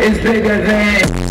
is bigger than